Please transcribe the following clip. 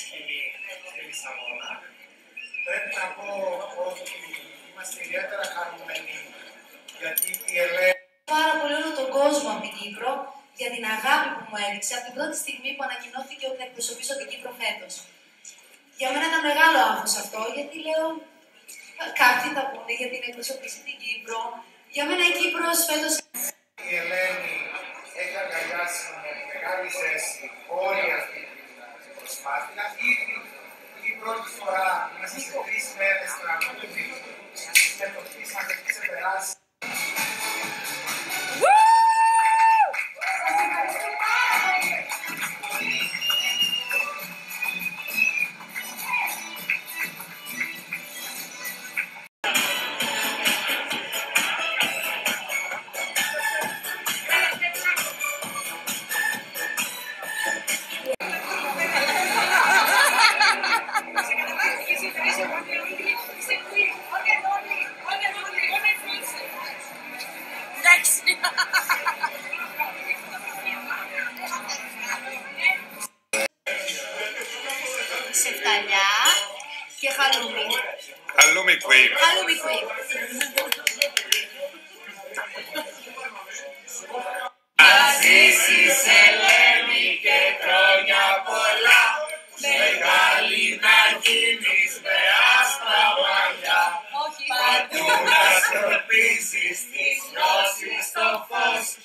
σχολή της αγώνα. Πρέπει να πω ότι είμαστε ιδιαίτερα χαρούμενοι γιατί η Ελένη... Πάρα πολύ όλο τον κόσμο από την Κύπρο για την αγάπη που μου έδειξε από την πρώτη στιγμή που ανακοινώθηκε ότι θα εκπροσωπήσω την Κύπρο φέτος. Για μένα ήταν μεγάλο άγχος αυτό, γιατί λέω κάποιοι θα πούνε για την εκπροσωπήσει την Κύπρο. Για μένα η Κύπρος φέτος... Η Ελένη έχει αγκαλιάσει με μεγάλη θέση όλη αυτή την προσπάθεια. Ήδη η πρώτη φορά μέσα σε τρει μέρε τραγούδι με το σεφταλιά και χαλούμι. Halloumi Queen. Χαλούμι queen. this is this, yours is the first.